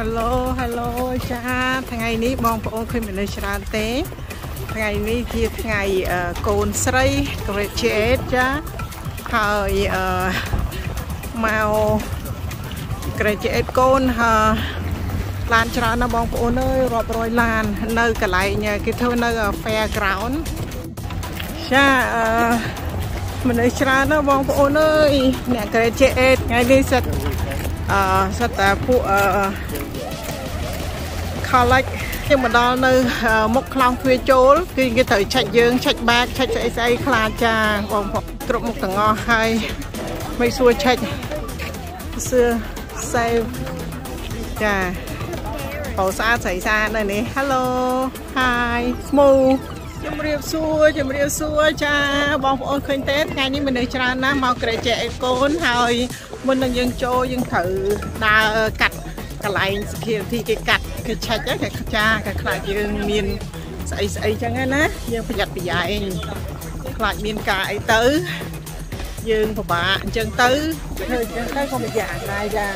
Hello Hello ចាថ្ងៃនេះបងប្អូនឃើញមនុស្សច្រើនទេថ្ងៃនេះជាថ្ងៃកូនស្រី graduate ចាហើយអឺមក graduate កូនហើយឡានច្រើនណាស់បងប្អូនអើយរាប់រយឡាន នៅកន្លែងគេធ្វើនៅ fairground ចាអឺមនុស្សច្រើនណាស់បងប្អូនអើយអ្នក graduate ថ្ងៃនេះសិត អឺសិតតែពួកអឺ college យើងមកដល់នៅ មុខខ្លោងទ្វារចូលគឺគេត្រូវឆែកយើងឆែកបាកឆែកស្អីស្អីខ្លាចចាបងប្អូនគ្រប់មុខទាំងអស់ហើយមិនសួរឆែកសឿ save ចាបោស្អាតស្រីស្អាតនៅនេះ Hello Hi Smooth ជំរាបសួរជំរាបសួរចាបងប្អូនឃើញទេថ្ងៃនេះមនុស្សច្រើនណាស់មកក្រែចែកកូនហើយមុននឹងយើងចូលយើងត្រូវដើរកាត់កន្លែង security គេកាត់គេឆែកគេចាគេខ្លាចយើងមានស្អីស្អីចឹងណាយើងប្រយ័ត្នប្រយែងខ្លាចមានការអីទៅយើងពិបាកអញ្ចឹងទៅធ្វើអញ្ចឹងទៅក៏ប្រយ័ត្នដែរចា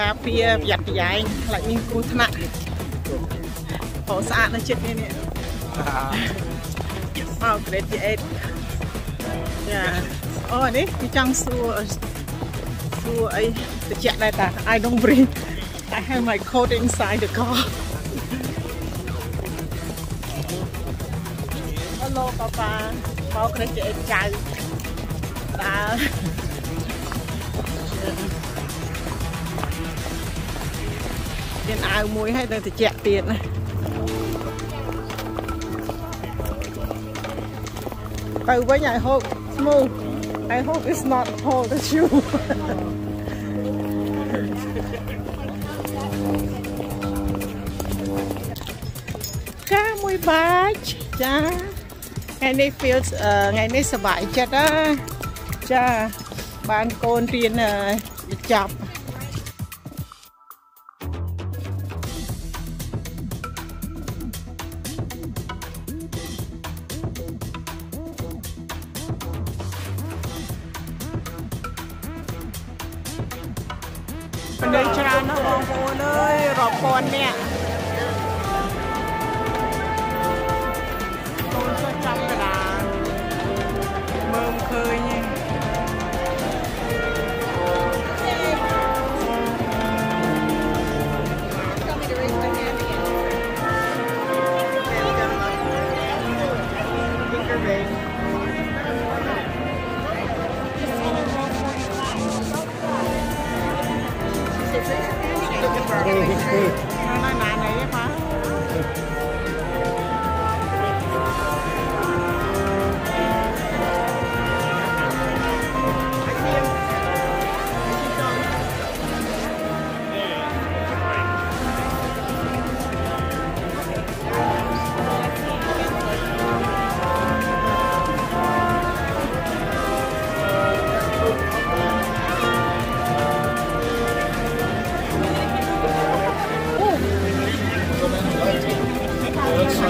ការពារប្រយ័ត្នប្រយែងខ្លាចមានគ្រោះថ្នាក់អូស្អាតនៅចិត្តនេះនេះ មក grade 8ចាអូនេះគេចង់សួរសួរអីតិចដែរតា I don't bring I have my coat inside the car Hello ប៉ាប៉ាមកក្រេចចៅចៅតាមានអាវមួយហើយទៅតិចទៀតណា go when I hope smooth I hope it's not hot as you. Cá muối bát, cha. Ngày nay feels, ờ, ngày nay sợ bại chết á. Cha, bạn con tiền ờ, uh, chọc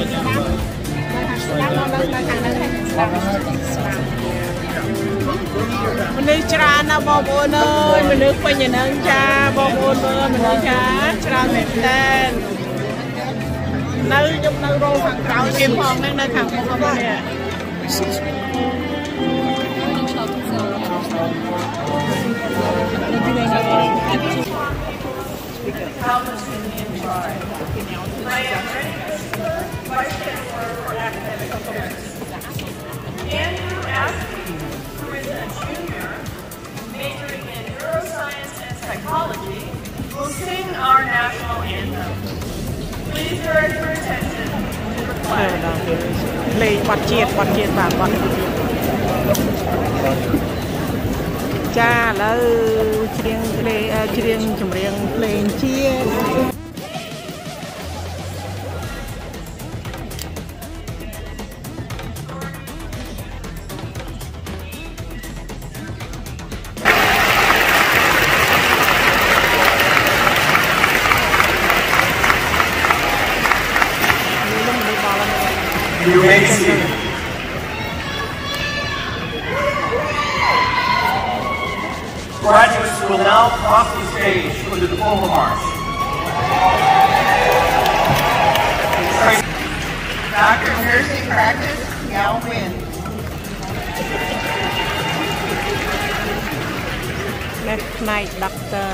មនុស្សច្រើនណាស់បងប្អូនអើយមនុស្សពេញយ៉ាងហ្នឹងចាបងប្អូនមើលមនុស្សចាច្រើនមែនតើនៅខ្ញុំនៅរោខាងក្រៅគេផងហ្នឹងនៅខាងមុខហ្នឹងនេះ Andrew Askew, who is a junior, majoring in neuroscience and psychology, will sing our national anthem. Please direct your attention to the flag. លេងបាត់ជាតិបាត់ជាតិបាទបាត់ចាឥឡូវច្រៀងភ្លេងច្រៀងចម្រៀងភ្លេងជាតិ now cross the stage for the diploma march. Doctor of Nursing Practice, now win. Next night, doctor.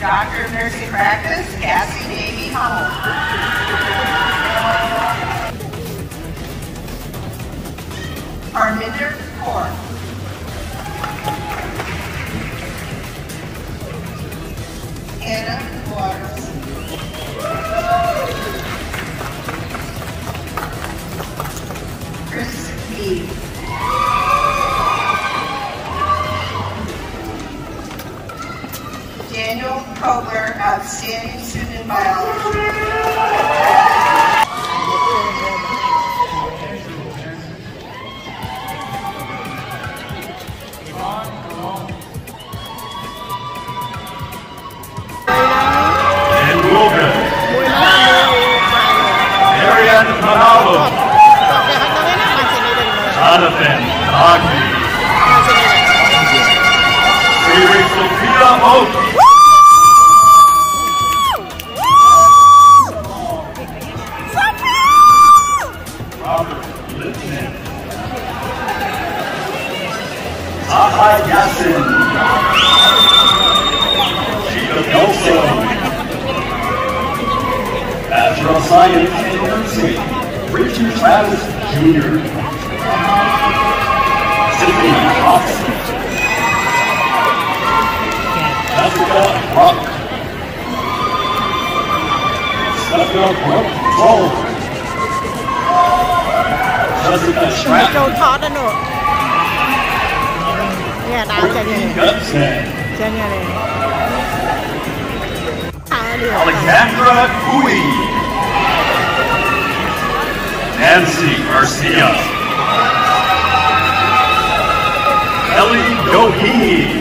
Doctor of Nursing Practice, Cassie Davy Hummel. are Heather Orr. Hannah Waters. Chris B. Daniel Probler, Outstanding Student Biology. Adrian Manalo. Jonathan Ogden. Avery Sophia Oates. Aha Yassin. Sheila Nelson. Natural Science. in Nursing, Richard Travis Jr. Sydney Hobson. Jessica Rock. Jessica Brooke Troll. Jessica ចូល Stratton. ថតណានោះនេះដើរចេញ Ricky នេះ Gutstead. ចេញនេះអើនេះ Alexandra Cui. Nancy Garcia. Ellie Gohee.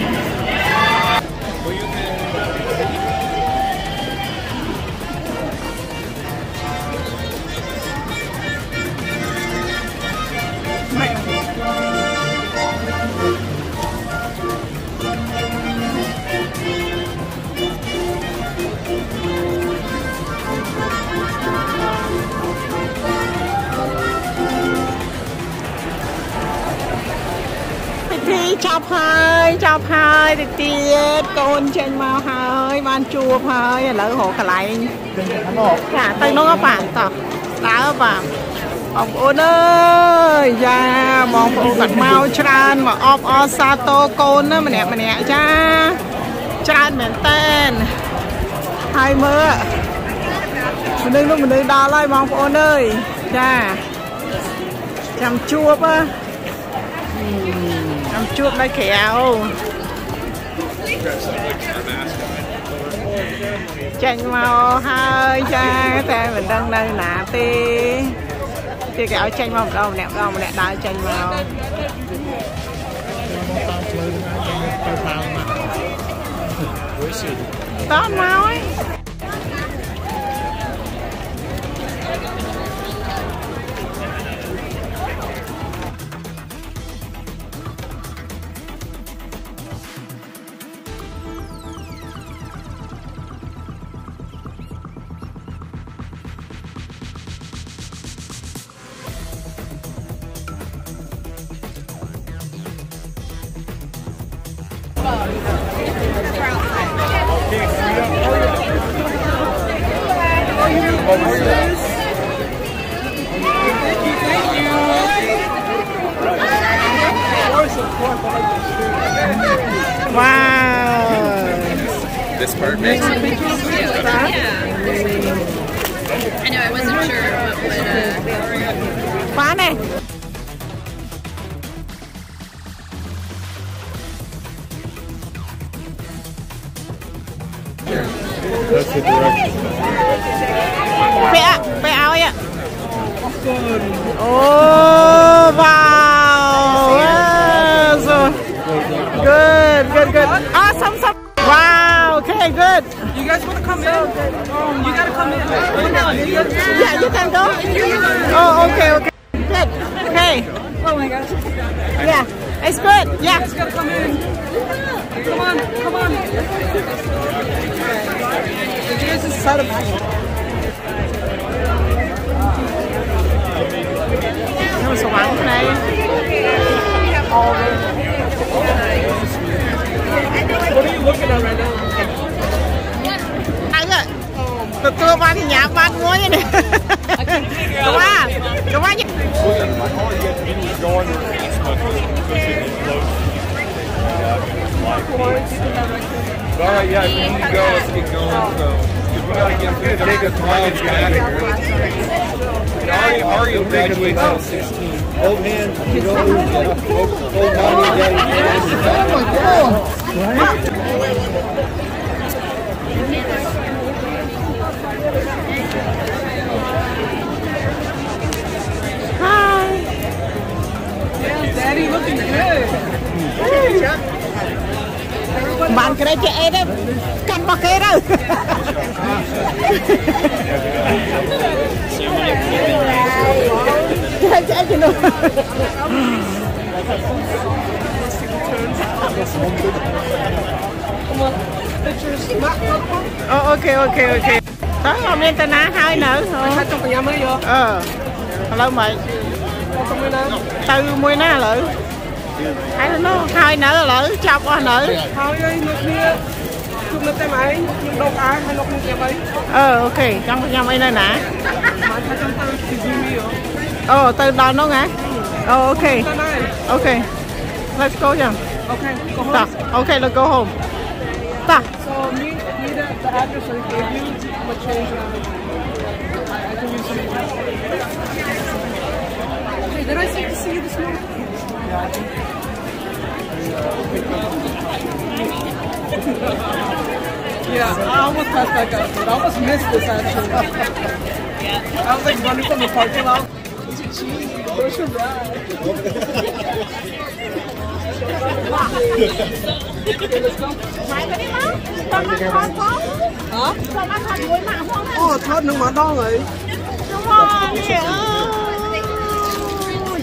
ប់ហើយចប់ហើយទៅទៀតកូនចេញមកហើយបានជួបហើយឥឡូវរកកន្លែងចាទៅនោះបាទតោះដើរបាទបងប្អូនអើយយ៉ាបងប្អូនគាត់មកច្រើនមកអបអរសាទរកូនណាម្នាក់ម្នាក់ចាច្រើនមែនតែនហើយមើលមនុស្សនោះមនុស្សដល់ហើយបងប្អូនអើយចាចាំជួបណា ចាំជួបនៅក្រៅចេញមកហើយចាតែមិនដឹងនៅណាទេគេគេឲ្យចេញមកម្ដងម្នាក់ម្ដងម្នាក់ដើរចេញមកតោះមកហើយ Perfect. Yeah. I know, I wasn't sure what would. Kwame! Uh... That's the direction. Oh. Oh, okay, okay. Good. Okay. Oh my gosh. Yeah, it's good. Yeah. Come in. Come on, come on. Here's the side All right, yeah, we need to go. Let's get going. So, 'cause we gotta get, we gotta take us miles to get out of here. And Ari, Ari will graduate till 16. Old hand, you know, old, old mommy and daddy. Hi Daddy looking good. បានក្រេចេះអីទេកាន់របស់គេទៅចេះចេះជំនួសអូអូខេអូខេអូខេតើអត់មានតាណាហើយនៅអូ Hai trong nhà mới vô. អឺឥឡូវមិន Trong bên đó. ទៅមួយណាឥឡូវ ហើយនោះហើយនៅឥឡូវចាប់អស់នៅ Thôi ơi, nước kia. Chụp lên tay máy. Nhưng đâu ai hay lọc lên tay máy. អឺអូខេចង់ខ្ញុំអីនៅណា Mà hai trong tay thì vui mi rồi. អូទៅដល់នោះហ៎អូអូខេ Tay này. អូខេ let's go ចឹង Okay, go តោះ home. អូខេ let's go home តោះ So me, me the, the address I gave you, I'm gonna change uh, I, I can use it. Hey, did I see, see you this morning? Yeah, I almost passed that guy, but I almost missed this actually. I was like running from the parking lot. Where's your ride? Hả? Ồ, thớt nước mắm đo rồi.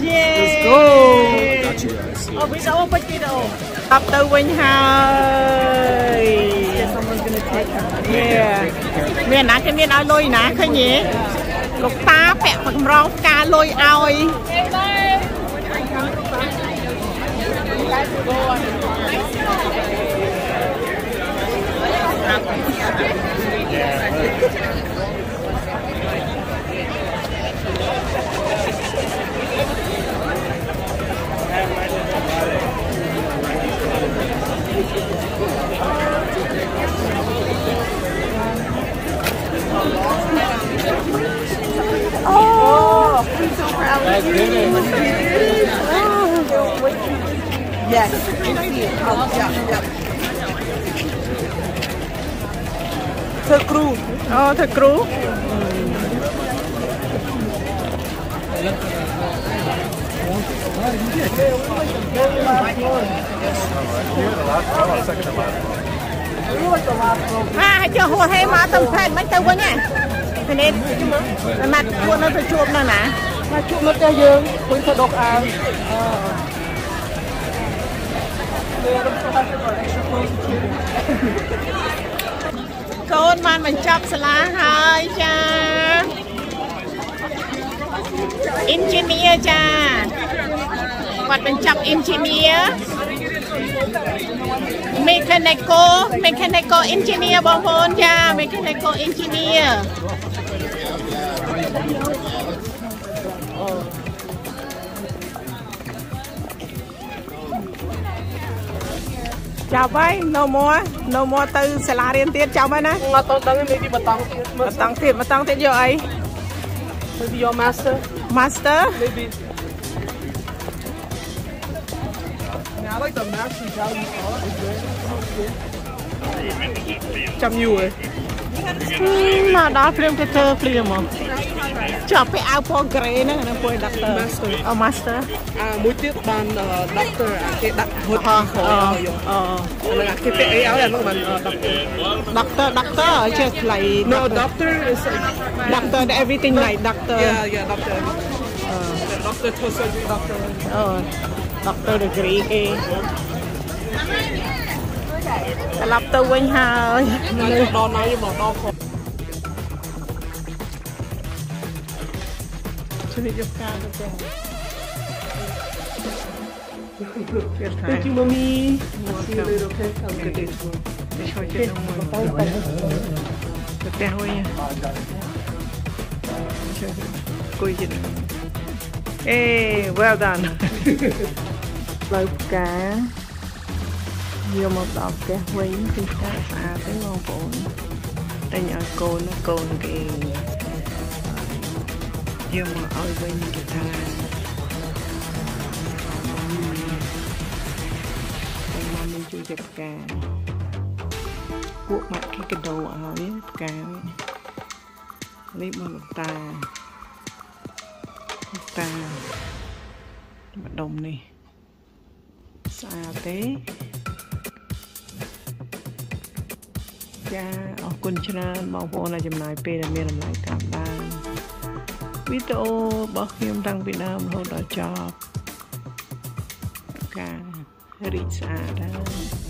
Let's go. អូវីដេអូពេញវីដេអូអាប់ទៅវិញហើយ Someone's gonna take her. Yeah មានណាគេមានឲ្យលុយណាឃើញទេលោកតាពាក់កម្រងផ្កាលុយឲ្យ Yes. Oh, yeah, yeah. ធ្វើគ្រូអូធ្វើគ្រូហាឲ្យចុះហួសហេមកទៅផែនមិនទៅវិញហ៎ពីនេះតែមកជួបនៅទៅជួបនៅណាម កជួបនៅផ្ទះយើងឃើញធ្វើដកអាវអឺកូនបានបញ្ចប់សាលាហើយចា engineer ចាគាត់បញ្ចប់ engineer mechanical mechanical engineer បងប្អូនចា mechanical engineer ចាប់ហើយ no more no more ទៅសាលារៀនទៀតចាប់ហើយណាអត់តដឹងទេ maybe បតង់ទៀតមើបលតង់ទៀតបតង់ទៀតយកអី maybe your master master maybe Yeah, I like the master value part. It's good. ចាំយូរឯងមកដល់ព្រាមទៅធ្វើព្រាមមកចាប់ពាក់អាវពណ៌ក្រេហ្នឹងហ្នឹងពួក doctor Master អូ master អា មួយទៀតបាន doctor អាគេដាក់ហូត អូ ខោ អូ យក អូ ហ្នឹងអាគេពាក់អីឲ្យអានោះបាន doctor doctor doctor ចេះខ្លី no doctor is like doctor everything like doctor yeah yeah doctor uh, doctor the toe surgery doctor. អូដុកទ័រ degree គេត្រឡប់ទៅវិញហើយ Now you know, now you know, now for ជួយយកការទៅចឹងជឿថា Thank you, mommy. Welcome. See you later, okay? Have a good day tomorrow. Deixa eu te dar uma. Até amanhã. Coisa. Hey, well done. Lâu cá Vô một đọt cá quý à, Chúng ta xả tới ngon bụng Ta nhỏ cô nó cồn kì Vô một ôi bên kì thai មានជួយចិត្តផ្កាពួកម៉ាក់គេកដោឲ្យផ្កានេះមកលោកតាលោកតាម្ដុំនេះស្អាតទេចាអរគុណច្រើនបងប្អូនដែលចំណាយពេលដែលមានតម្លៃតាមដានវីដេអូរបស់ខ្ញុំតាំងពីដើមរហូតដល់ចប់ការរីកស្អាតហើយ